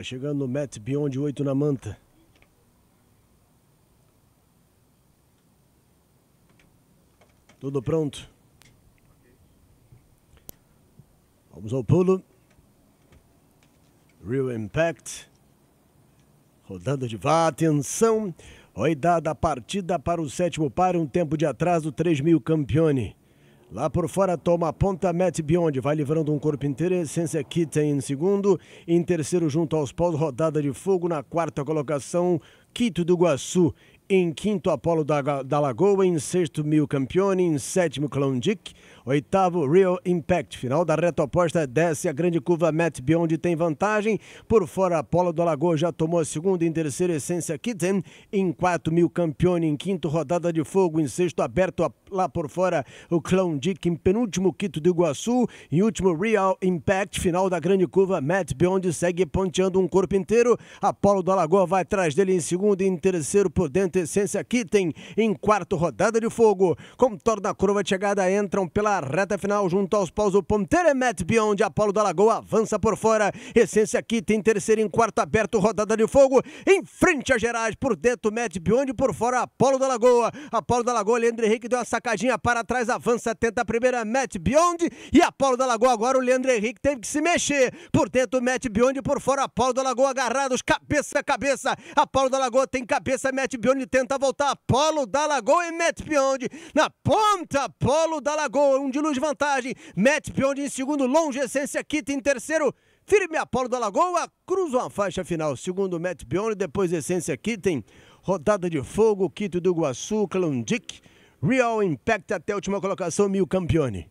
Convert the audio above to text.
Vai chegando no Matt Beyond 8 na manta. Tudo pronto. Vamos ao pulo. Real Impact. Rodando de vá, atenção. Oi dada a partida para o sétimo par, um tempo de atraso, 3 mil campione. Lá por fora toma a ponta Matt Beyond, vai livrando um corpo inteiro, Essência Kitten em segundo, em terceiro junto aos paus, rodada de fogo na quarta colocação, Quito do Guaçu em quinto Apolo da, da Lagoa, em sexto Mil Campione, em sétimo Clown Dick, oitavo Real Impact. Final da reta oposta desce a grande curva Matt Beyond tem vantagem. Por fora Apolo da Lagoa já tomou a segunda, em terceiro Essência Kitten, em quarto Mil Campione, em quinto Rodada de Fogo, em sexto aberto lá por fora o Clown Dick, em penúltimo Quito do Iguaçu, em último Real Impact. Final da grande curva Matt Beyond segue ponteando um corpo inteiro. Apolo da Lagoa vai atrás dele em segundo e em terceiro por dentro Essência Kitten em quarto rodada de fogo. Com torna a curva de chegada, entram pela reta final junto aos paus o Ponteira Matt Beyond. Apolo da Lagoa avança por fora. Essência Kitten terceiro em quarto aberto, rodada de fogo. Em frente a Gerais, por dentro Matt Beyond, por fora Apolo da Lagoa. Apolo da Lagoa, Leandro Henrique deu uma sacadinha para trás, avança, tenta a primeira Matt Beyond. E Apolo da Lagoa agora o Leandro Henrique teve que se mexer. Por dentro Matt Beyond, por fora Apolo da Lagoa agarrados, cabeça a cabeça. Apolo da Lagoa tem cabeça, Matt Beyond tenta voltar. Apolo da Lagoa e Matt Beyond na ponta. Apolo da Lagoa, um de luz de vantagem. Matt Beyond em segundo, longe, essência, Kita em terceiro. Firme Apolo da Lagoa, cruza uma faixa final. Segundo Matt Beyond, depois Essência Kitten. Rodada de fogo, Quito do Iguaçu, Clondic. Real Impact até a última colocação, Mil Campione.